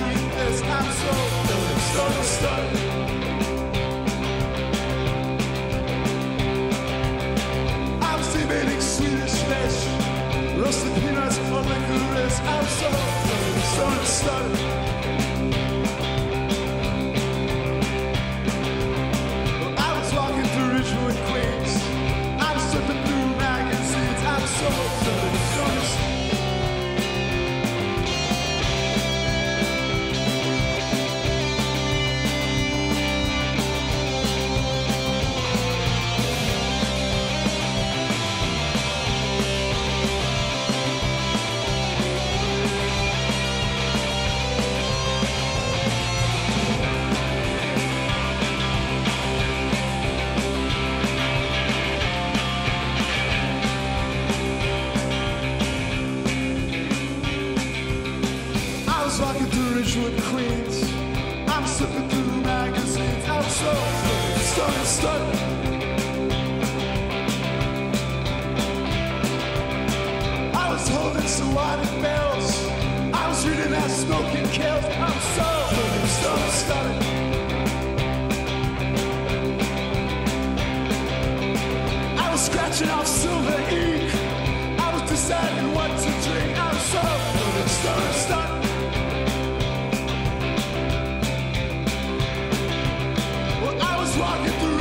trying this time so bastard I was holding some wadded bells I was reading that smoking kelp I'm so, so stunning I was scratching off silver ink. I was deciding what to drink. I'm so, so stunning walking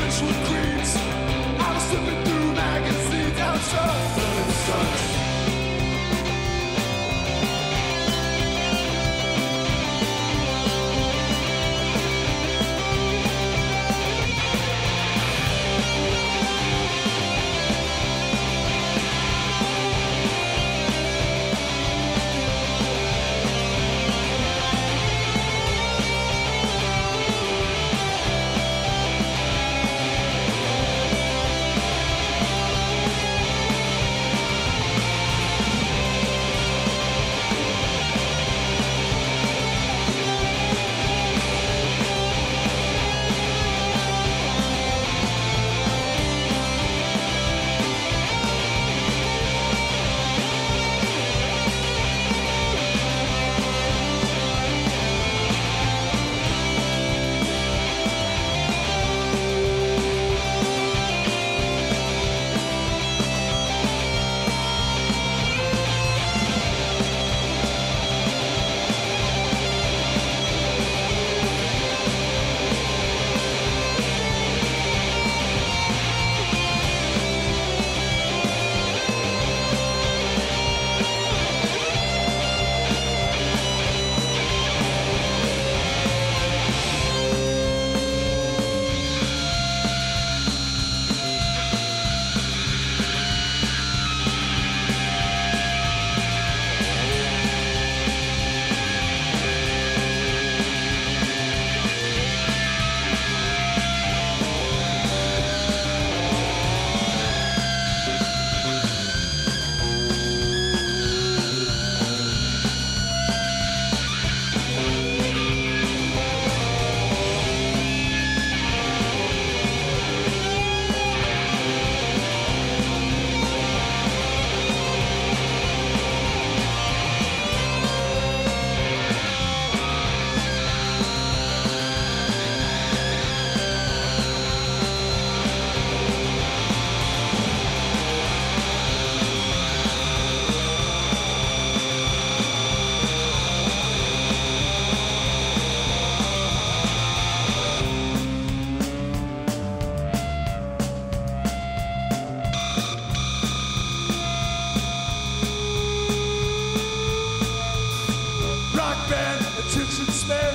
attention span,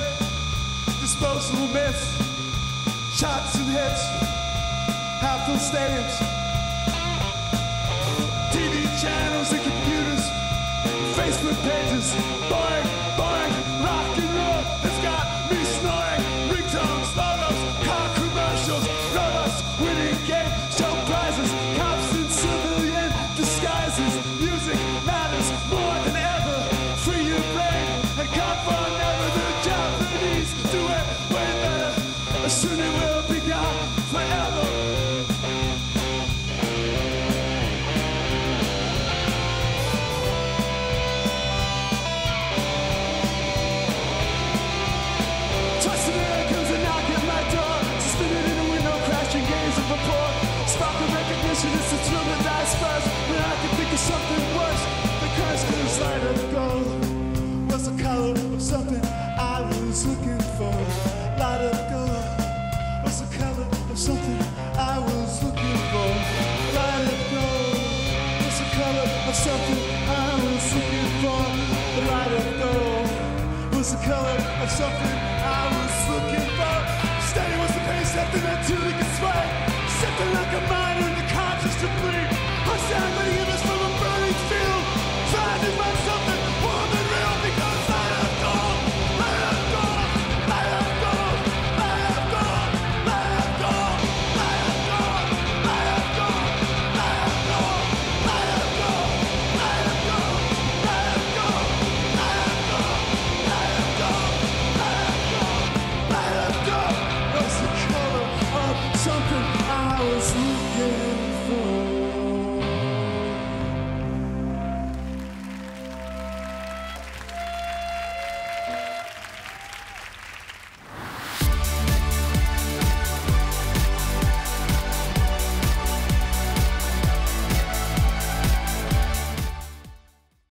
disposable myths, shots and hits, half full stadiums, TV channels and computers, Facebook pages, boing, boing, rock and roll. Has got me snoring, ringtones, logos, car commercials, robots winning games, show prizes, cops in civilian disguises, music matters. Wishing it's the thrill that dies first When I can think of something worse The curse feels light of gold. Was the color of something I was looking for. Light up gold. Was the color of something I was looking for. Light up gold. Was the color of something I was looking for. Light up gold. Was the color of something